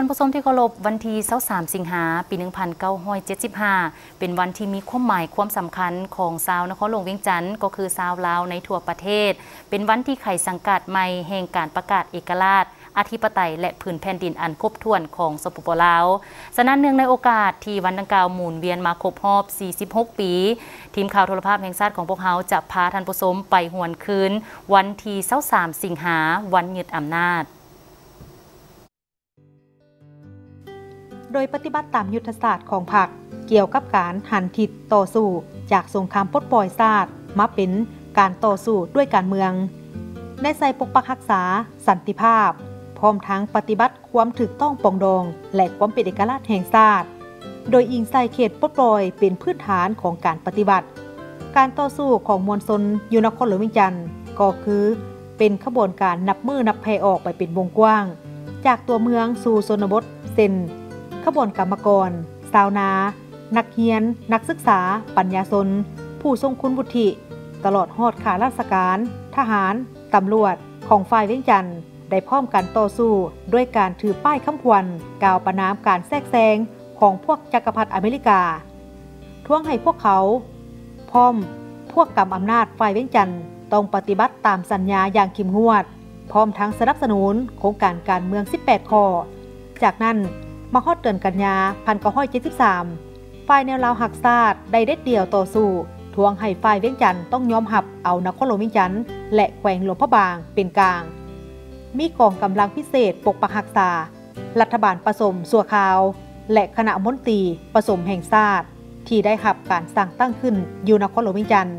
ท่านผู้ชมที่เคารพวันที่23สิงหาปี 1975 เป็นวันที่มีความหมายความสำคัญของชาวนครหลวงเวียงจันทร์ก็คือชาวลาวในทั่วประเทศ เป็นวันที่ไข่สังกัดใหม่แห่งการประกาศเอกราชอธิปไตยและผืนแผ่นดินอันครบถ้วนของสปปลาว สนั้นเนื่องในโอกาสที่วันดังกล่าวหมุนเวียนมาครบรอบ 46 ปี ทีมข่าวโทรภาพแห่งชาติของพวกเขาจะพาท่านผู้ชมไปหวนคืน วันที่23สิงหาวันยึดอำนาจ โดยปฏิบัติตามยุทธศาสตร์ของพรรคเกี่ยวกับการหันทิศต่อสู้จากสงครามปดปล่อยชาติมาเป็นการต่อสู้ด้วยการเมืองได้ใส่ปกปักรักษา สันติภาพ พร้อมทั้งปฏิบัติความถูกต้องปองดอง และความเป็นเอกราชแห่งชาติโดยอิงใส่เขตปดปล่อยเป็นพื้นฐานของการปฏิบัติ การต่อสู้ของมวลชนยูนครหลวงวิจันทร์ก็คือเป็นขบวนการนับมือนับแพออกไปเป็นวงกว้าง จากตัวเมืองสู่ชนบทเซน ขบวนกรรมกร สาวนา นักเรียน นักศึกษา ปัญญาชน ผู้ทรงคุณวุฒิตลอดหอดขาราชการ ทหาร ตำรวจ ของฝ่ายเวียงจันทร์ได้พร้อมกันต่อสู้ ด้วยการถือป้ายคำควันกล่าวประนามการแทรกแซงของพวกจักรพรรดิอเมริกาท้วงให้พวกเขาพร้อมพวกกำอำนาจฝ่ายเวียงจันทร์ต้องปฏิบัติตามสัญญาอย่างขิมงวด พร้อมทั้งสนับสนุนโครงการการเมือง 18 ข้อ จากนั้น มาฮอดเดือนกันยา1973ฝ่ายแนวลาวหักซาดได้เด็ดเดี่ยวต่อสู้ทวงให้ฝ่ายเวียงจันทร์ต้องยอมหับเอานครหลวงเวียงจันทร์และแขวงหลวงพระบางเป็นกลาง มีกองกำลังพิเศษปกปักหักษา รัฐบาลผสมสัวขาว และคณะมนตรีผสมแห่งชาติที่ได้หับการสร้างตั้งขึ้นอยู่นครหลวงเวียงจันทร์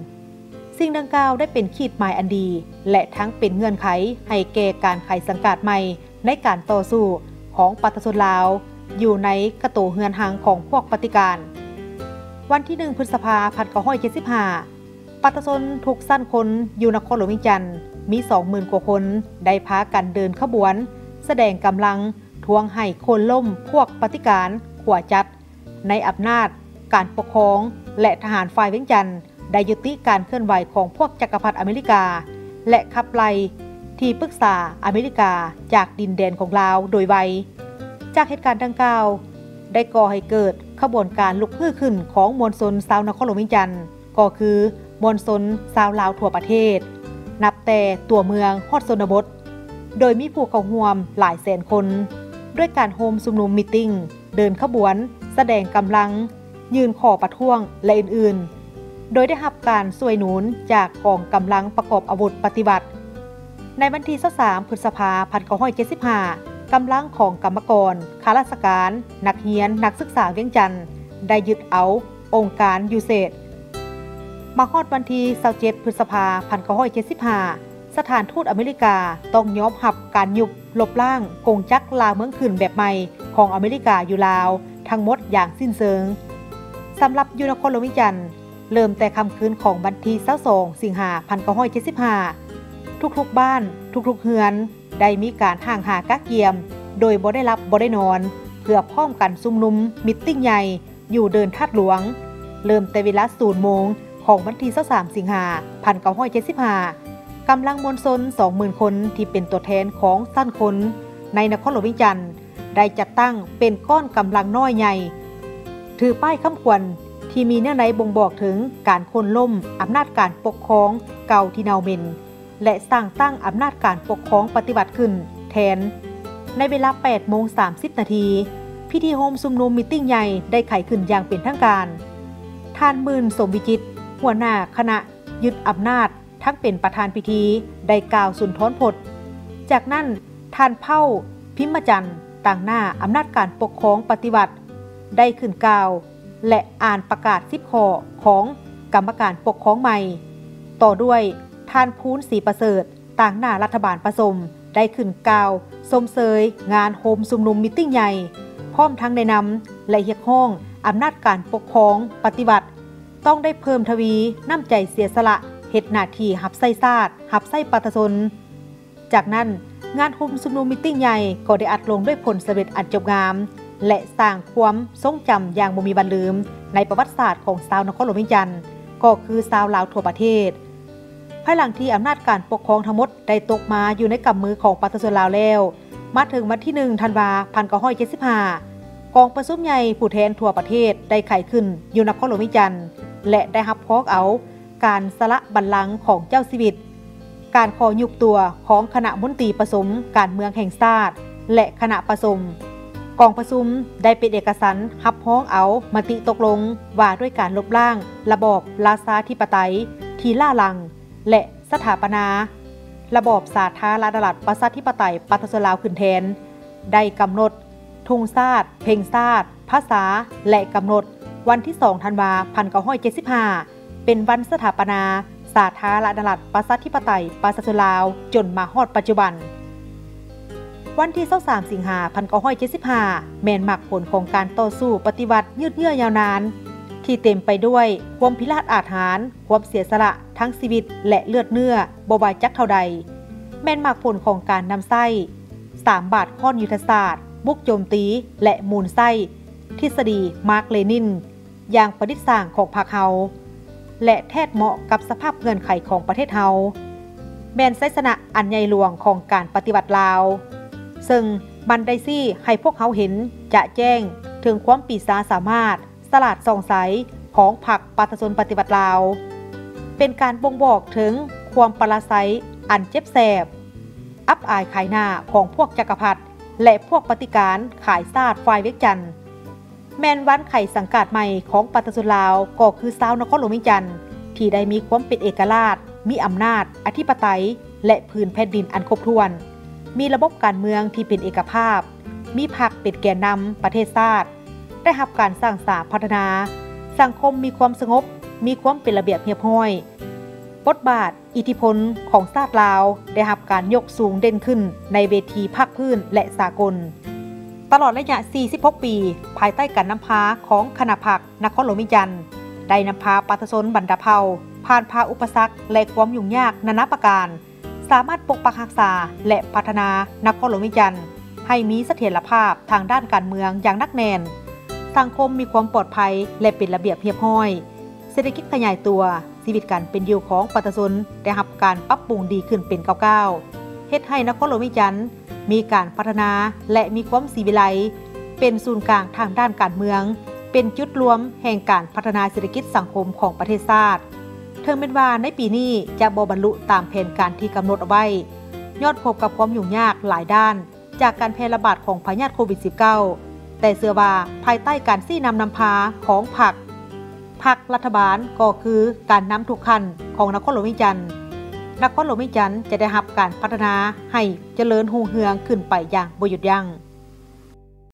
สิ่งดังกล่าวได้เป็นขีดหมายอันดี และทั้งเป็นเงื่อนไขให้แก่การไขสังกัดใหม่ในการต่อสู้ของปัตตชนลาว อยู่ในกระโตเฮือนหางของพวกปฏิการ วันที่1พฤษภาพันธ์1975ปัตตชนถูกสั้นคนอยู่นครหลวงวิจันทร์มี20,000กว่าคนได้พากันเดินขบวน แสดงกำลังทวงให้คนล่มพวกปฏิการขวาจัด ในอำนาจ การปกครอง และทหารฝ่ายเวียงจันทร์ได้ยุติการเคลื่อนไหวของพวกจักรพรรดิอเมริกา และขับไล่ที่ปรึกษาอเมริกาจากดินแดนของลาวโดยไว จากเหตุการณ์ดังกล่าว ได้ก่อให้เกิดขบวนการลุกฮือขึ้นของมวลชนชาวนครหลวงวิจันทร์ก็คือมวลชนชาวลาวทั่วประเทศ นับแต่ตัวเมืองฮอดชนบท โดยมีผู้เข้าร่วมหลายแสนคน ด้วยการโฮมซุมนุมมิติ้งเดินขบวน แสดงกำลัง ยืนขอประท้วงและอื่นๆ โดยได้รับการสวยหนุนจากกองกำลังประกอบอาวุธปฏิบัติ ในวันที่23พฤษภาพันธ์1975 กำลังของกรรมกรข้าราชการ นักเรียน นักศึกษาเวียงจันทร์ได้ยึดเอาองค์การยูเซตมาฮอดวันที่27พฤษภาพันธ์1975 สถานทูตอเมริกาต้องยอมหับการยุบลบล้างกงจักลาเมืองขึ้นแบบใหม่ของอเมริกาอยู่ลาว ทั้งหมดอย่างสิ้นเชิงสำหรับยูนครโลวิจันทร์เริ่มแต่คำคืนของวันที่22สิงหาพัน1975 ทุกๆบ้าน ทุกๆเฮือน ได้มีการห่างหากะเกียม โดยบ่ได้รับบ่ได้นอน เพื่อพร้อมกันซุ่มนุมมิตติ้งใหญ่อยู่เดินทัดหลวง เริ่มแต่เวลาศูนย์โมงของวันที่23สิงหาพันเก้าร้อยเจ็ดสิบห้ากำลังมวลชน20,000 คนที่เป็นตัวแทนของสั้นคน ในนครหลวงวิจันทร์ได้จัดตั้งเป็นก้อนกำลังน้อยใหญ่ ถือป้ายคำควรที่มีเนื้อในบ่งบอกถึงการคนล่มอำนาจการปกครองเก่าที่เนาเมน และสร้างตั้งอำนาจการปกครองปฏิบัติขึ้น แทน ในเวลา 8 โมง 30 นาที พิธีโฮมซุมนุมมิติ้งใหญ่ได้ไขขึ้นอย่างเป็นทางการ ท่านมื่นสมวิจิต หัวหน้าคณะ ยึดอำนาจ ทั้งเป็นประธานพิธี ได้กล่าวสุนทรพจน์จากนั้นท่านเผ่าพิมจันทร์ต่างหน้าอำนาจการปกครองปฏิบัติ ได้ขึ้นกล่าว และอ่านประกาศสิบข้อของกรรมการปกครองใหม่ ต่อด้วย ท่านพูนสีประเสริฐ ต่างหน้ารัฐบาลประสม ได้ขึ้นกาวสมเสย งานโฮมสุมนุมมิติ้งใหญ่ พร้อมทั้งในนำและเฮียกห้องอำนาจการปกครองปฏิบัติ ต้องได้เพิ่มทวีน้ำใจเสียสละเหตุหน้าที่หับไส้ซาดหับไส้ปัตชน จากนั้นงานโฮมสุมนุมมิติ้งใหญ่ก็ได้อัดลงด้วยผลสำเร็จอันจบงาม และสร้างความทรงจำอย่างบ่มีบันลืม ในประวัติศาสตร์ของชาวนครหลวงวิจันทร์ก็คือชาวลาวทั่วประเทศายหลังที่อำนาจการปกครองทั้งหมดได้ตกมาอยู่ในกำมือของปัตตชนลาวแล้ว มาถึงวันที่ 1 ธันวาพันเก้าร้อยเจ็ดสิบห้ากองประชุมใหญ่ผู้แทนทั่วประเทศได้ไขขึ้นอยู่นครหลวงวิจันทร์และได้รับพอกเอา การสละบัลลังก์ของเจ้าชีวิต การขอยุกตัวของคณะมนตรีผสมการเมืองแห่งชาติและคณะผสมกองประชุมได้เป็นเอกสารรับพ้องเอามติตกลงว่าด้วยการลบล้าง ระบอบราชาธิปไตย ทีล่าลัง และสถาปนา ระบอบสาธารณรัฐประชาธิปไตยปัตตลาวขึ้นแทน ได้กำหนด ทุงศาสตร์เพลงศาสตร์ภาษา และกำหนด วันที่ 2 ธันวาพันเก้าร้อยเจ็ดสิบห้าเป็นวันสถาปนา สาธารณรัฐประชาธิปไตยปัตตลาวจนมาฮอดปัจจุบัน วันที่23สิงหาพันเก้าร้อยเจ็ดสิบห้าแมนหมักผลของการต่อสู้ปฏิวัติยืดเยื้อยาวนาน ที่เต็มไปด้วยความพิราชอาถรรพ์ความเสียสละทั้งชีวิตและเลือดเนื้อบวายจักเท่าใด แม่นมักผลของการนำไส้3บาทข้อนยุทธศาสตร์ บุกโจมตีและมูลไส้ ทฤษฎีมาร์กเลนิน อย่างประดิษฐ์สร้างของพรรคเฮาและแทดเหมาะกับสภาพเงื่อนไขของประเทศเฮาแมนไซสนะอันใหญ่หลวงของการปฏิวัติลาว ซึ่งมันได้ซี่ให้พวกเขาเห็นจะแจ้งถึงความปีศาสามารถ สลาดส่องใสของพรรคปฏิชนปฏิวัติลาว เป็นการบ่งบอกถึงความปราศัยอันเจ็บแสบ อับอายขายหน้าของพวกจักรพรรดิและพวกปฏิการขายซาดฝ่ายเวกจันทร์แมนวันไข่สังกัดใหม่ของปัตสุลาวก็คือซาวนครหลวงวิจันทร์ที่ได้มีความเป็นเอกราช มีอำนาจ อธิปไตย และพื้นแผ่นดินอันครบถ้วน มีระบบการเมืองที่เป็นเอกภาพ มีพรรคเป็นแกนนำประเทศชาติ ได้รับการสร้างสาพัฒนา สังคมมีความสงบ มีความเป็นระเบียบเรียบร้อย บทบาท อิทธิพลของชาติลาว ได้รับการยกสูงเด่นขึ้นในเวทีภาคพื้นและสากล ตลอดระยะ 46 ปี ภายใต้การนำพาของคณะพักนครหลวงวิจัน ได้นำพาปัตชนบันดาเผาผ่านพาอุปสรรคและความยุ่งยากนานาประการ สามารถปกปักรักษาและพัฒนานครหลวงวิจันให้มีเสถียรภาพทางด้านการเมืองอย่างนักแน่น สังคมมีความปลอดภัย และเป็นระเบียบเรียบร้อย เศรษฐกิจขยายตัว ชีวิตการเป็นอยู่ของปัตตชนได้รับการปรับปรุงดีขึ้นเป็นก้าวๆเฮ็ดให้นครหลวงวิจันทร์มีการพัฒนาและมีความสีวิไลเป็นศูนย์กลางทางด้านการเมือง เป็นจุดรวมแห่งการพัฒนาเศรษฐกิจสังคมของประเทศชาติเทิงเป็นว่าในปีนี้จะบ่บรรลุตามแผนการที่กำหนดเอาไว้ ยอดพบกับความยุ่งยากหลายด้าน จากการแพร่ระบาดของพยาธิโควิด -19 แต่เสือว่าภายใต้การซี่นำนำพาของผักพักรัฐบาลก็คือการนำทุกขั้นของนครหลวงวิจันทร์นครหลวงวิจันทร์จะได้รับการพัฒนาให้เจริญหุ่งเฮืองขึ้นไปอย่างบ่หยุดยัง้ง